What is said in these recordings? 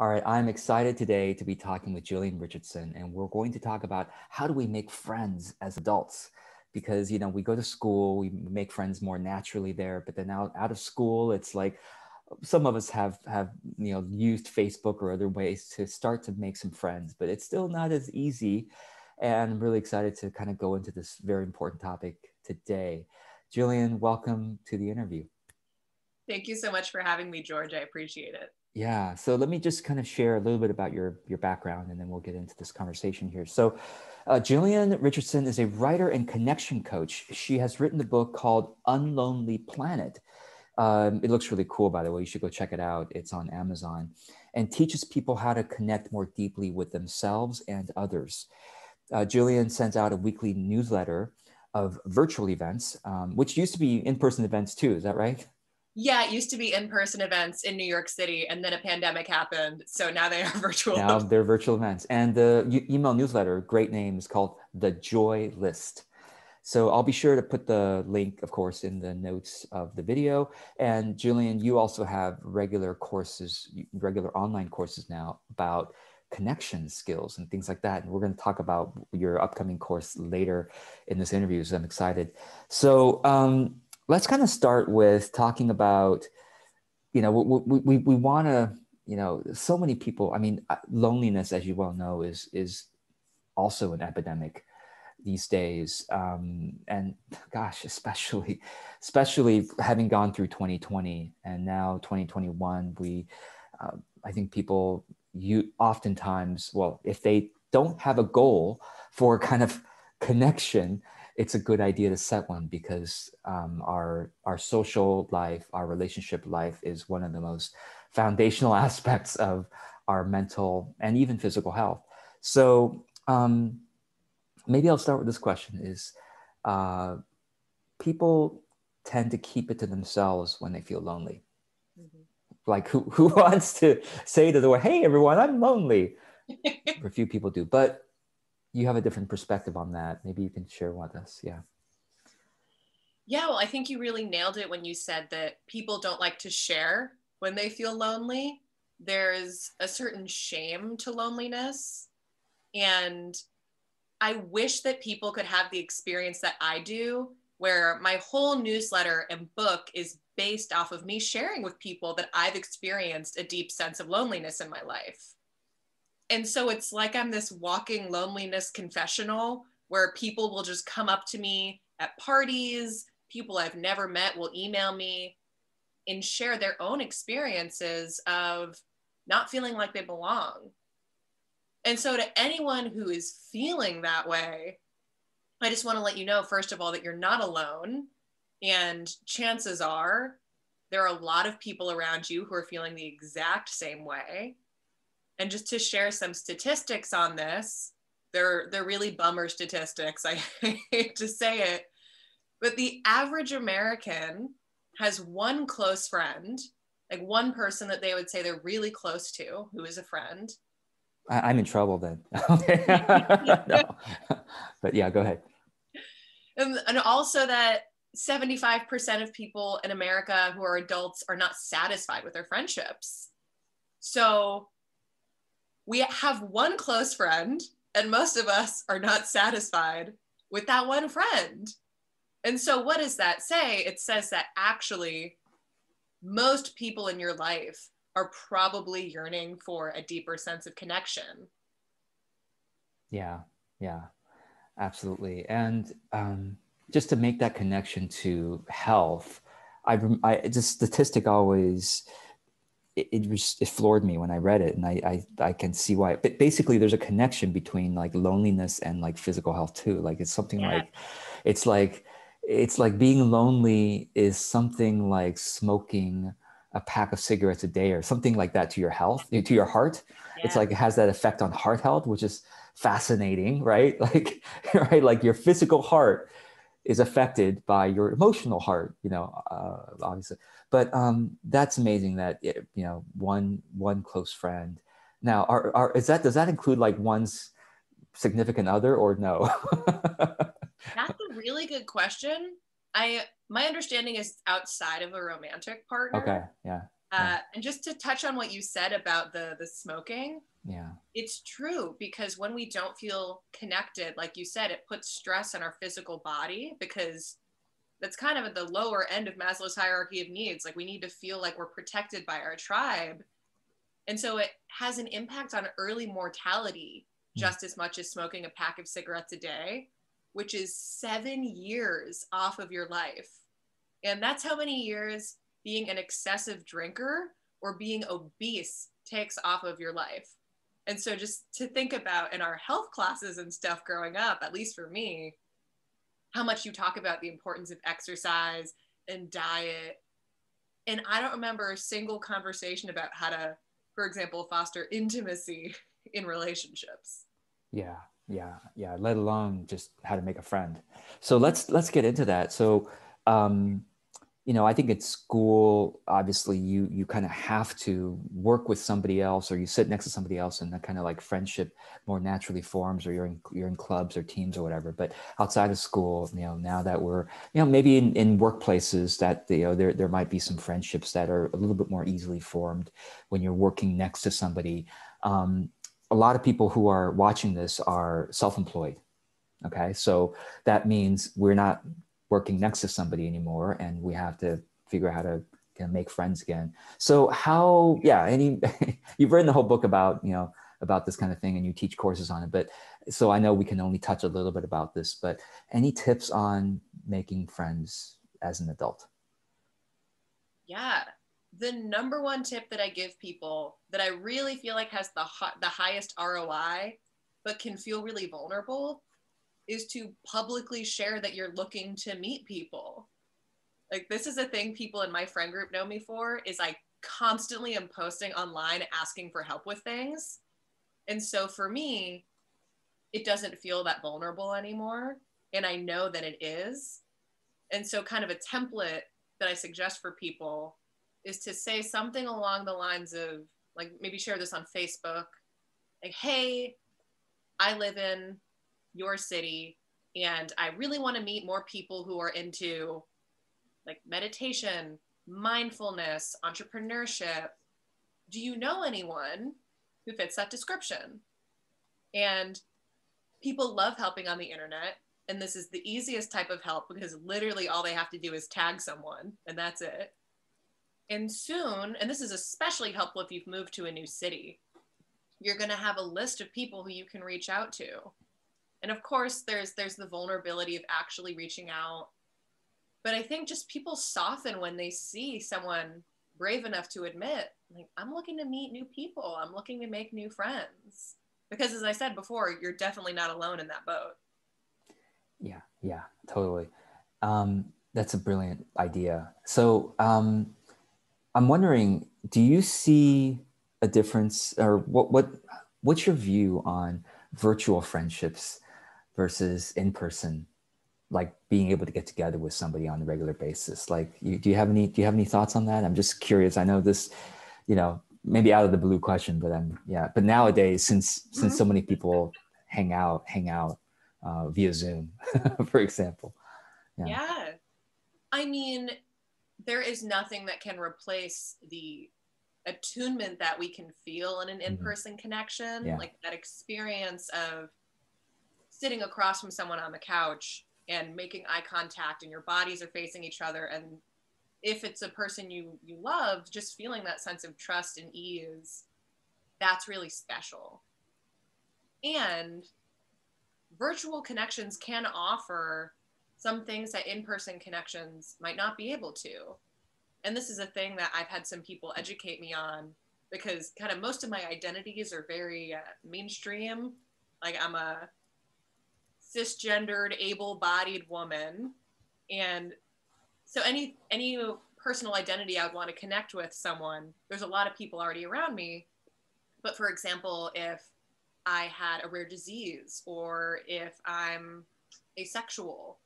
All right, I'm excited today to be talking with Jillian Richardson, and we're going to talk about how do we make friends as adults? Because you know we go to school, we make friends more naturally there, but then out out of school, it's like some of us have have you know used Facebook or other ways to start to make some friends, but it's still not as easy. And I'm really excited to kind of go into this very important topic today. Jillian, welcome to the interview. Thank you so much for having me, George. I appreciate it. Yeah. So let me just kind of share a little bit about your your background, and then we'll get into this conversation here. So, uh, Jillian Richardson is a writer and connection coach. She has written a book called Unlonely Planet. Um, it looks really cool, by the way. You should go check it out. It's on Amazon, and teaches people how to connect more deeply with themselves and others. Uh, Jillian sends out a weekly newsletter of virtual events, um, which used to be in-person events too. Is that right? Yeah, it used to be in-person events in New York City, and then a pandemic happened, so now they are virtual. Now they're virtual events, and the email newsletter, great name, is called the Joy List. So I'll be sure to put the link, of course, in the notes of the video. And Jillian, you also have regular courses, regular online courses now about connection skills and things like that. And we're going to talk about your upcoming course later in this interview. So I'm excited. So um, let's kind of start with talking about you know we, we, we want to you know so many people i mean uh, loneliness as you well know is is also an epidemic these days. Um, and gosh especially especially having gone through 2020 and now 2021 we uh, i think people you oftentimes well if they don't have a goal for kind of connection it's a good idea to set one because um, our our social life, our relationship life, is one of the most foundational aspects of our mental and even physical health. So um, maybe I'll start with this question: Is uh, people tend to keep it to themselves when they feel lonely? Mm-hmm. Like who who wants to say to the world, "Hey, everyone, I'm lonely"? a few people do, but you have a different perspective on that. Maybe you can share with us. Yeah. Yeah, well, I think you really nailed it when you said that people don't like to share when they feel lonely. There's a certain shame to loneliness. And I wish that people could have the experience that I do, where my whole newsletter and book is based off of me sharing with people that I've experienced a deep sense of loneliness in my life and so it's like I'm this walking loneliness confessional where people will just come up to me at parties, people I've never met will email me and share their own experiences of not feeling like they belong. And so, to anyone who is feeling that way, I just want to let you know, first of all, that you're not alone. And chances are there are a lot of people around you who are feeling the exact same way. And just to share some statistics on this, they're they're really bummer statistics. I hate to say it, but the average American has one close friend, like one person that they would say they're really close to, who is a friend. I, am in trouble then. no. But yeah, go ahead. And, and also that 75% of people in America who are adults are not satisfied with their friendships. So we have one close friend, and most of us are not satisfied with that one friend. And so, what does that say? It says that actually, most people in your life are probably yearning for a deeper sense of connection. Yeah, yeah, absolutely. And um, just to make that connection to health, I, I just statistic always it, it, it floored me when I read it, and I, I I can see why. But basically, there's a connection between like loneliness and like physical health too. Like it's something yeah. like, it's like it's like being lonely is something like smoking a pack of cigarettes a day or something like that to your health to your heart yeah. it's like it has that effect on heart health which is fascinating right like right like your physical heart is affected by your emotional heart you know uh, obviously but um, that's amazing that it, you know one one close friend. Now, are, are is that does that include like one's significant other or no? that's a really good question. I my understanding is outside of a romantic partner. Okay, yeah. Uh, and just to touch on what you said about the the smoking, yeah, it's true because when we don't feel connected, like you said, it puts stress on our physical body because that's kind of at the lower end of Maslow's hierarchy of needs. Like we need to feel like we're protected by our tribe. And so it has an impact on early mortality hmm. just as much as smoking a pack of cigarettes a day, which is seven years off of your life. And that's how many years being an excessive drinker or being obese takes off of your life. And so just to think about in our health classes and stuff growing up, at least for me, how much you talk about the importance of exercise and diet. And I don't remember a single conversation about how to, for example, foster intimacy in relationships. Yeah, yeah, yeah. Let alone just how to make a friend. So let's let's get into that. So um, you know, I think at school, obviously, you you kind of have to work with somebody else, or you sit next to somebody else, and that kind of like friendship more naturally forms, or you're in you're in clubs or teams or whatever. But outside of school, you know, now that we're, you know, maybe in, in workplaces that you know there there might be some friendships that are a little bit more easily formed when you're working next to somebody. Um, a lot of people who are watching this are self-employed. Okay, so that means we're not working next to somebody anymore and we have to figure out how to kind of make friends again. So how yeah any you've written the whole book about you know about this kind of thing and you teach courses on it but so i know we can only touch a little bit about this but any tips on making friends as an adult? Yeah. The number one tip that i give people that i really feel like has the the highest roi but can feel really vulnerable is to publicly share that you're looking to meet people. Like this is a thing people in my friend group know me for is I constantly am posting online asking for help with things. And so for me, it doesn't feel that vulnerable anymore. And I know that it is. And so, kind of a template that I suggest for people is to say something along the lines of, like, maybe share this on Facebook, like, hey, I live in your city and i really want to meet more people who are into like meditation mindfulness entrepreneurship. Do you know anyone who fits that description? And people love helping on the internet and this is the easiest type of help because literally all they have to do is tag someone and that's it. And soon and this is especially helpful if you've moved to a new city you're going to have a list of people who you can reach out to and of course there's there's the vulnerability of actually reaching out. But i think just people soften when they see someone brave enough to admit like i'm looking to meet new people. I'm looking to make new friends. Because as i said before you're definitely not alone in that boat. Yeah yeah totally. Um, that's a brilliant idea. So um, i'm wondering do you see a difference or what what what's your view on virtual friendships versus in person like being able to get together with somebody on a regular basis like you, do you have any do you have any thoughts on that i'm just curious i know this you know maybe out of the blue question but i'm yeah but nowadays since since so many people hang out hang out uh, via zoom for example yeah. yeah i mean there is nothing that can replace the attunement that we can feel in an mm-hmm. in-person mm-hmm. connection yeah. like that experience of sitting across from someone on the couch and making eye contact and your bodies are facing each other. And if it's a person you you love just feeling that sense of trust and ease that's really special. And virtual connections can offer some things that in-person connections might not be able to. And this is a thing that i've had some people educate me on because kind of most of my identities are very uh, mainstream. Like i'm a cisgendered, able-bodied woman, and so any any personal identity I would want to connect with someone, there's a lot of people already around me. But for example, if I had a rare disease or if I'm asexual,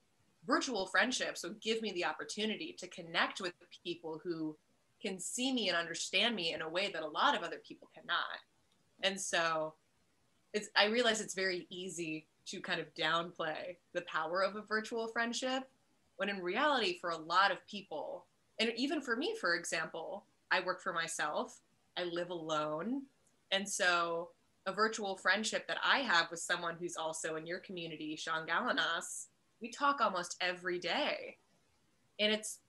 virtual friendships would give me the opportunity to connect with people who can see me and understand me in a way that a lot of other people cannot. And so it's I realize it's very easy to kind of downplay the power of a virtual friendship when in reality for a lot of people and even for me for example I work for myself, I live alone. And so a virtual friendship that I have with someone who's also in your community, Sean Galanas, we talk almost every day. And it's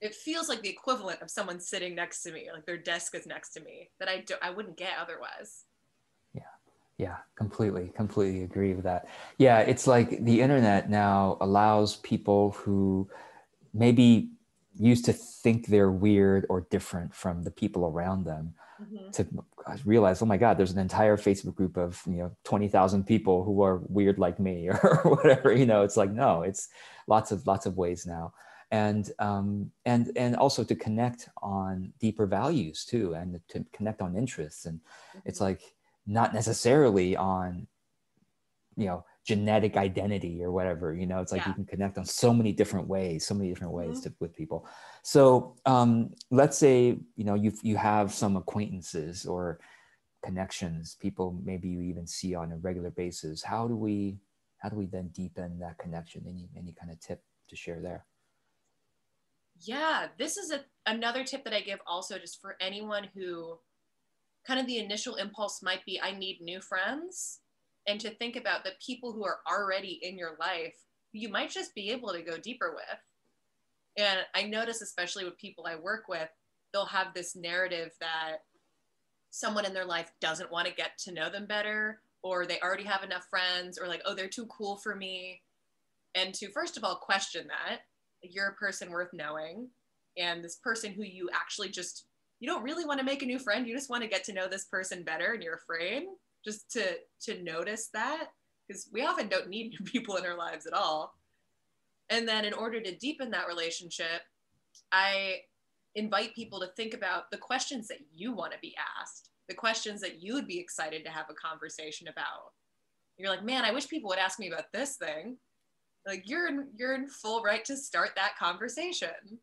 it feels like the equivalent of someone sitting next to me, like their desk is next to me, that I do I wouldn't get otherwise. Yeah. Completely, completely agree with that. Yeah, it's like the internet now allows people who maybe used to think they're weird or different from the people around them mm-hmm. to realize, oh my God, there's an entire Facebook group of you know twenty thousand people who are weird like me or whatever. You know, it's like no, it's lots of lots of ways now, and um, and and also to connect on deeper values too, and to connect on interests, and mm-hmm. it's like not necessarily on you know genetic identity or whatever you know it's like yeah. you can connect on so many different ways so many different ways mm-hmm. to, with people so um, let's say you know you you have some acquaintances or connections people maybe you even see on a regular basis how do we how do we then deepen that connection any any kind of tip to share there yeah this is a, another tip that i give also just for anyone who kind of the initial impulse might be i need new friends. And to think about the people who are already in your life you might just be able to go deeper with. And i notice especially with people i work with they'll have this narrative that someone in their life doesn't want to get to know them better or they already have enough friends or like oh they're too cool for me. And to first of all question that you're a person worth knowing. And this person who you actually just you don't really want to make a new friend. You just want to get to know this person better and you're afraid just to to notice that because we often don't need new people in our lives at all. And then in order to deepen that relationship i invite people to think about the questions that you want to be asked the questions that you would be excited to have a conversation about. You're like man i wish people would ask me about this thing. Like you're in, you're in full right to start that conversation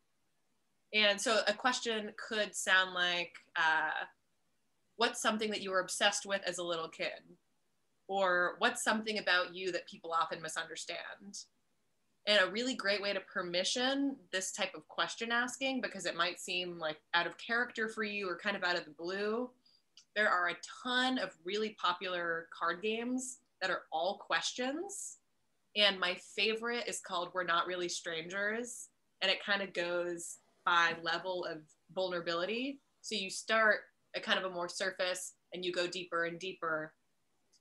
and so a question could sound like uh, what's something that you were obsessed with as a little kid? Or what's something about you that people often misunderstand? And a really great way to permission this type of question asking, because it might seem like out of character for you or kind of out of the blue, there are a ton of really popular card games that are all questions. And my favorite is called We're Not Really Strangers. And it kind of goes by level of vulnerability. So you start a kind of a more surface and you go deeper and deeper.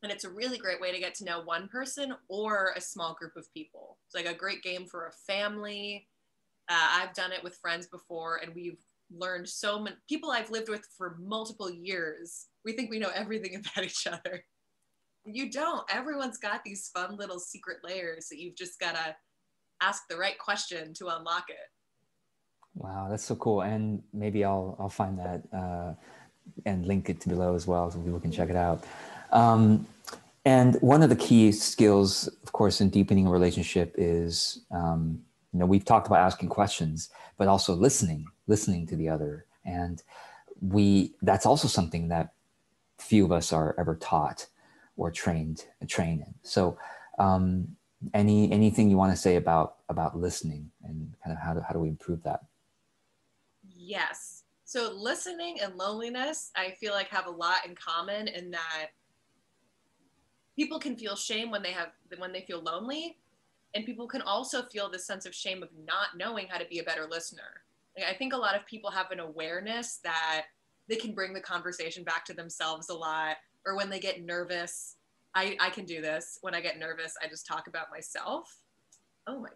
And it's a really great way to get to know one person or a small group of people. It's like a great game for a family. Uh, i've done it with friends before and we've learned so many people i've lived with for multiple years we think we know everything about each other. You don't. Everyone's got these fun little secret layers that you've just got to ask the right question to unlock it wow that's so cool and maybe i'll i'll find that uh, and link it to below as well so people can check it out. Um, and one of the key skills, of course, in deepening a relationship is, um, you know, we've talked about asking questions, but also listening, listening to the other. And we, that's also something that few of us are ever taught or trained, trained in. So, um, any, anything you want to say about, about listening and kind of how do, how do we improve that? Yes. So listening and loneliness, I feel like have a lot in common in that people can feel shame when they have when they feel lonely, and people can also feel the sense of shame of not knowing how to be a better listener. Like, I think a lot of people have an awareness that they can bring the conversation back to themselves a lot, or when they get nervous. I, I can do this. When I get nervous, I just talk about myself. Oh my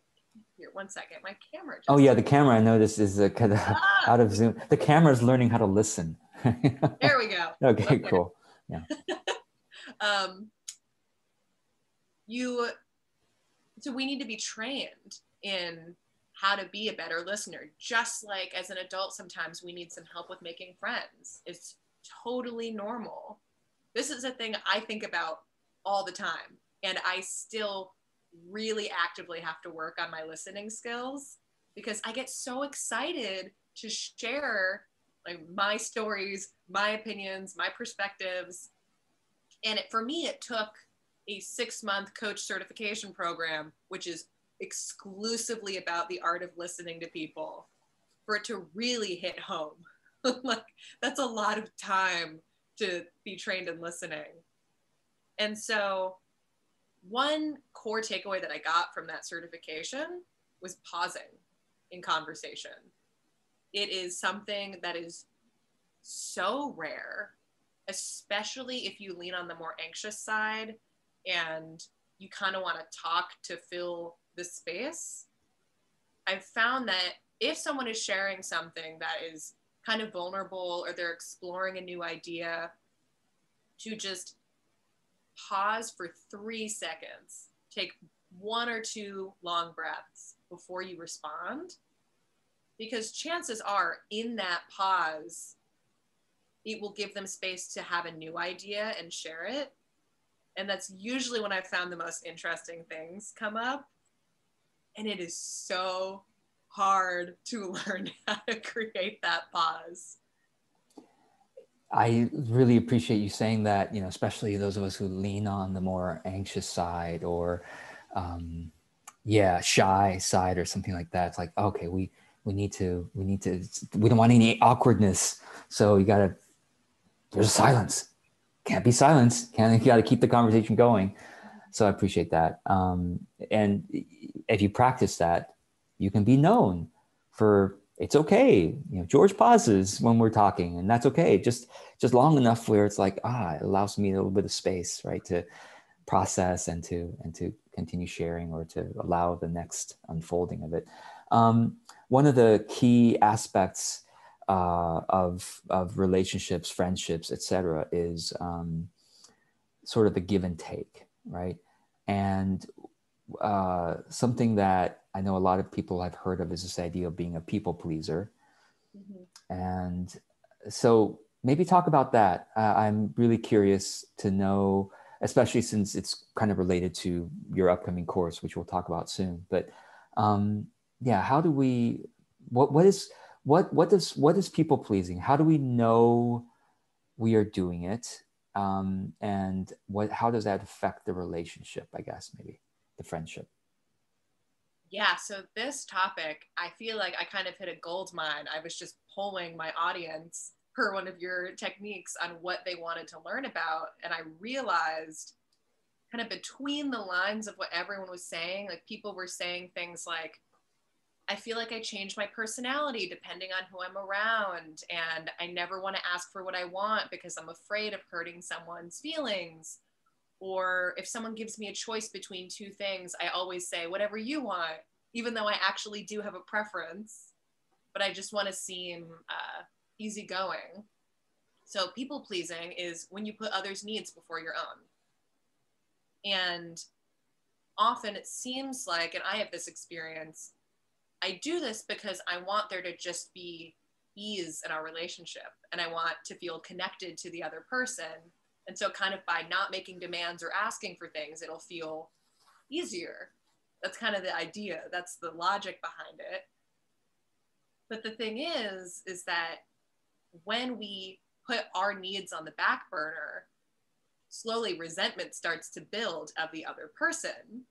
here, one second. My camera. oh yeah, the camera. I know this is uh, kind of ah! out of zoom. The camera is learning how to listen. there we go. Okay, okay. cool. Yeah. um, you. So we need to be trained in how to be a better listener. Just like as an adult, sometimes we need some help with making friends. It's totally normal. This is a thing I think about all the time, and I still really actively have to work on my listening skills because I get so excited to share like my stories, my opinions, my perspectives. And it, for me, it took a six month coach certification program, which is exclusively about the art of listening to people, for it to really hit home. like that's a lot of time to be trained in listening. And so one core takeaway that I got from that certification was pausing in conversation. It is something that is so rare, especially if you lean on the more anxious side and you kind of want to talk to fill the space. I've found that if someone is sharing something that is kind of vulnerable or they're exploring a new idea, to just pause for three seconds, take one or two long breaths before you respond. Because chances are, in that pause, it will give them space to have a new idea and share it. And that's usually when I've found the most interesting things come up. And it is so hard to learn how to create that pause. I really appreciate you saying that, you know, especially those of us who lean on the more anxious side or, um, yeah, shy side or something like that. It's like, okay, we, we need to, we need to, we don't want any awkwardness. So you got to, there's silence. Can't be silence. Can't, you got to keep the conversation going. So I appreciate that. Um, and if you practice that, you can be known for it's okay. You know, George pauses when we're talking, and that's okay. Just just long enough where it's like, ah, it allows me a little bit of space, right, to process and to and to continue sharing or to allow the next unfolding of it. Um, one of the key aspects uh, of of relationships, friendships, etc., is um, sort of the give and take, right? And uh, something that I know a lot of people have heard of is this idea of being a people pleaser. Mm-hmm. And so maybe talk about that. Uh, I'm really curious to know, especially since it's kind of related to your upcoming course, which we'll talk about soon. But um, yeah, how do we? What what is what what does what is people pleasing? How do we know we are doing it? Um, and what how does that affect the relationship? I guess maybe the friendship? Yeah, so this topic, I feel like I kind of hit a gold mine. I was just polling my audience per one of your techniques on what they wanted to learn about. And I realized kind of between the lines of what everyone was saying, like people were saying things like, I feel like I change my personality depending on who I'm around. And I never want to ask for what I want because I'm afraid of hurting someone's feelings or if someone gives me a choice between two things i always say whatever you want even though i actually do have a preference but i just want to seem uh, easygoing. So people pleasing is when you put others needs before your own. And often it seems like and i have this experience i do this because i want there to just be ease in our relationship and i want to feel connected to the other person and so, kind of by not making demands or asking for things, it'll feel easier. That's kind of the idea, that's the logic behind it. But the thing is, is that when we put our needs on the back burner, slowly resentment starts to build of the other person.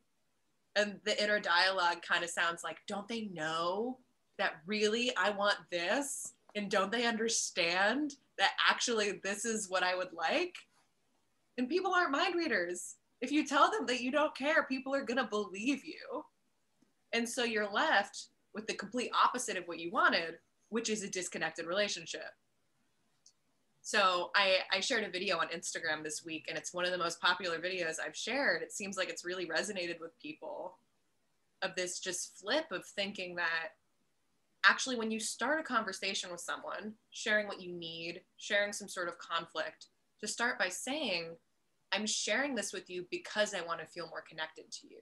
And the inner dialogue kind of sounds like, don't they know that really I want this? And don't they understand that actually this is what I would like? And people aren't mind readers. If you tell them that you don't care, people are going to believe you. And so you're left with the complete opposite of what you wanted, which is a disconnected relationship. So I, I shared a video on Instagram this week, and it's one of the most popular videos I've shared. It seems like it's really resonated with people of this just flip of thinking that actually, when you start a conversation with someone, sharing what you need, sharing some sort of conflict, to start by saying, I'm sharing this with you because I want to feel more connected to you.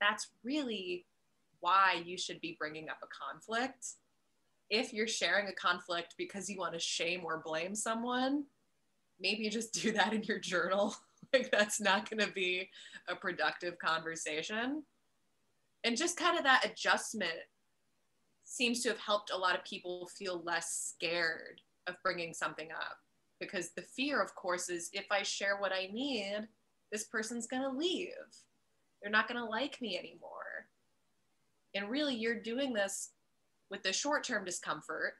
That's really why you should be bringing up a conflict. If you're sharing a conflict because you want to shame or blame someone, maybe you just do that in your journal. like, that's not going to be a productive conversation. And just kind of that adjustment seems to have helped a lot of people feel less scared of bringing something up because the fear of course is if i share what i need this person's going to leave they're not going to like me anymore and really you're doing this with the short-term discomfort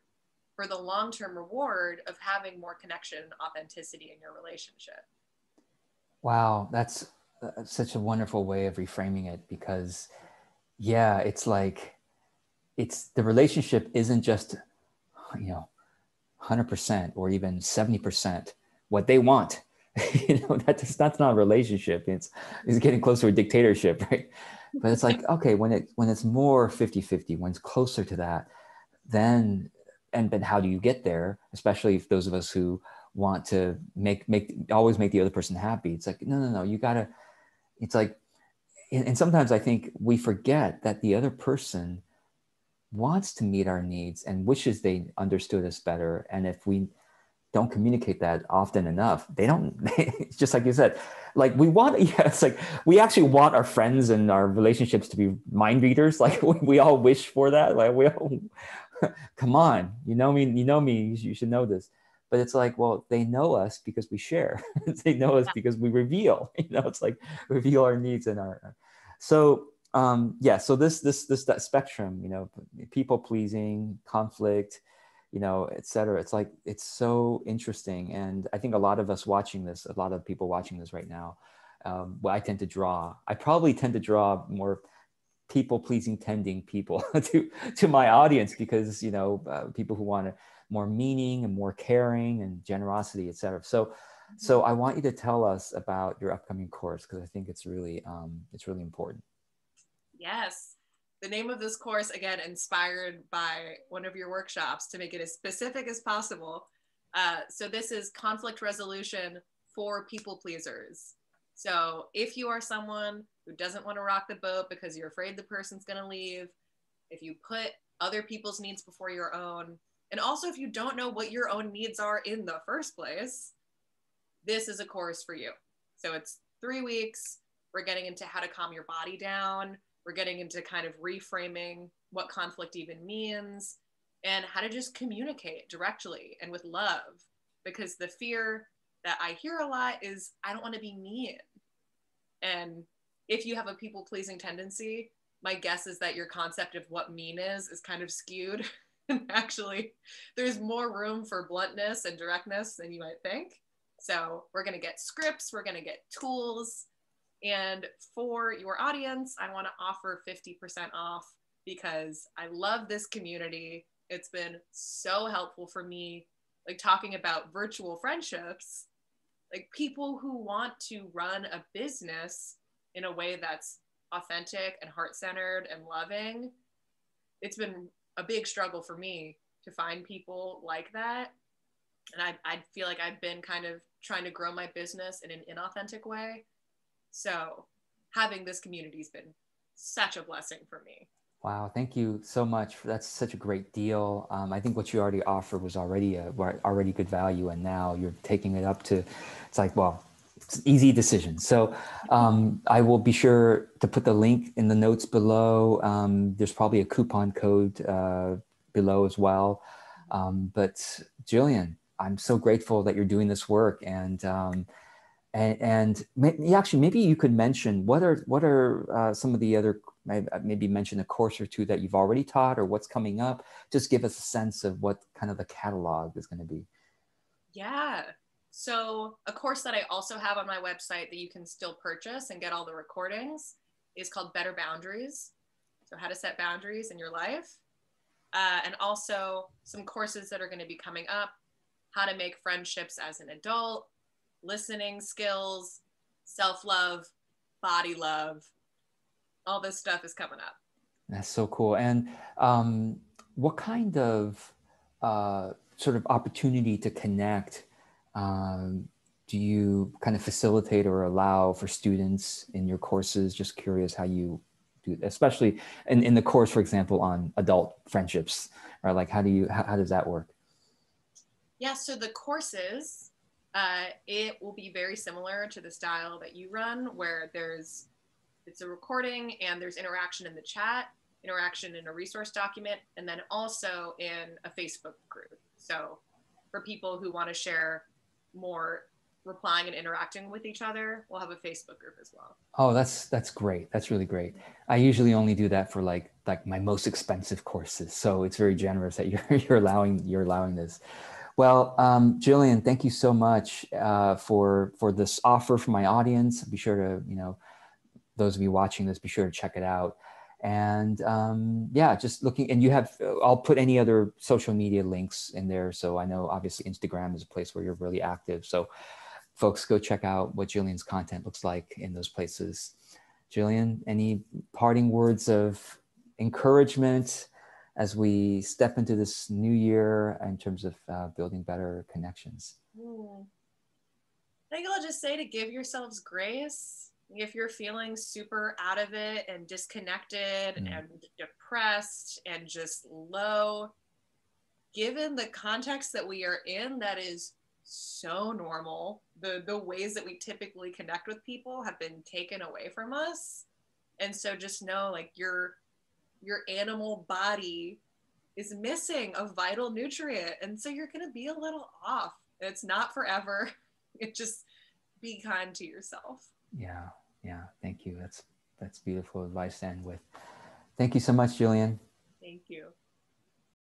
for the long term reward of having more connection and authenticity in your relationship. Wow, that's, that's such a wonderful way of reframing it because, yeah, it's like, it's the relationship isn't just, you know, 100% or even 70% what they want. you know, that's, that's not a relationship. It's, it's getting closer to a dictatorship, right? But it's like, okay, when it, when it's more 50, 50, when it's closer to that, then, and then how do you get there? Especially if those of us who want to make, make, always make the other person happy. It's like, no, no, no, you gotta, it's like, and, and sometimes I think we forget that the other person wants to meet our needs and wishes they understood us better. And if we don't communicate that often enough, they don't, it's just like you said, like we want, yeah, it's like we actually want our friends and our relationships to be mind readers. Like we, we all wish for that. Like we all, come on, you know me, you know me, you should know this. But it's like, well, they know us because we share. they know us because we reveal. You know, it's like reveal our needs and our. So um, yeah, so this this this that spectrum, you know, people pleasing, conflict, you know, et cetera. It's like it's so interesting, and I think a lot of us watching this, a lot of people watching this right now, um, well, I tend to draw. I probably tend to draw more people pleasing tending people to to my audience because you know uh, people who want more meaning and more caring and generosity, et cetera. So. So I want you to tell us about your upcoming course because I think it's really um, it's really important. Yes. The name of this course, again, inspired by one of your workshops to make it as specific as possible. Uh, so, this is conflict resolution for people pleasers. So, if you are someone who doesn't want to rock the boat because you're afraid the person's going to leave, if you put other people's needs before your own, and also if you don't know what your own needs are in the first place, this is a course for you. So, it's three weeks. We're getting into how to calm your body down, we're getting into kind of reframing what conflict even means and how to just communicate directly and with love. Because the fear that I hear a lot is I don't want to be mean. And if you have a people pleasing tendency, my guess is that your concept of what mean is is kind of skewed. and actually, there's more room for bluntness and directness than you might think. So, we're going to get scripts, we're going to get tools, and for your audience, I want to offer 50% off because I love this community. It's been so helpful for me, like talking about virtual friendships, like people who want to run a business in a way that's authentic and heart centered and loving. It's been a big struggle for me to find people like that. And I, I feel like I've been kind of trying to grow my business in an inauthentic way. So having this community has been such a blessing for me. Wow, thank you so much. That's such a great deal. Um, I think what you already offered was already a, already good value, and now you're taking it up to. It's like, well, it's easy decision. So um, I will be sure to put the link in the notes below. Um, there's probably a coupon code uh, below as well. Um, but Jillian, I'm so grateful that you're doing this work, and um, and, and maybe, actually maybe you could mention what are what are uh, some of the other maybe mention a course or two that you've already taught or what's coming up? Just give us a sense of what kind of the catalog is going to be. Yeah. So a course that i also have on my website that you can still purchase and get all the recordings is called better boundaries. So how to set boundaries in your life. Uh, and also some courses that are going to be coming up. How to make friendships as an adult listening skills, self love, body love. All this stuff is coming up. That's so cool. And um, what kind of uh, sort of opportunity to connect um, do you kind of facilitate or allow for students in your courses? Just curious how you do, especially in, in the course, for example, on adult friendships, or like how do you how, how does that work? Yeah, so the courses uh, it will be very similar to the style that you run, where there's it's a recording and there's interaction in the chat, interaction in a resource document, and then also in a Facebook group. So for people who want to share more replying and interacting with each other, we'll have a Facebook group as well. Oh, that's that's great. That's really great. I usually only do that for like like my most expensive courses. So it's very generous that you're you're allowing you're allowing this. Well, um, Jillian, thank you so much uh, for for this offer from my audience. Be sure to you know those of you watching this, be sure to check it out. And um, yeah, just looking, and you have, I'll put any other social media links in there. So I know obviously Instagram is a place where you're really active. So folks, go check out what Jillian's content looks like in those places. Jillian, any parting words of encouragement as we step into this new year in terms of uh, building better connections? Hmm. I think I'll just say to give yourselves grace. If you're feeling super out of it and disconnected mm. and depressed and just low, given the context that we are in, that is so normal. The the ways that we typically connect with people have been taken away from us. And so just know like your your animal body is missing a vital nutrient. And so you're gonna be a little off. It's not forever. It just be kind to yourself. Yeah, yeah. Thank you. That's that's beautiful advice to end with. Thank you so much, Jillian.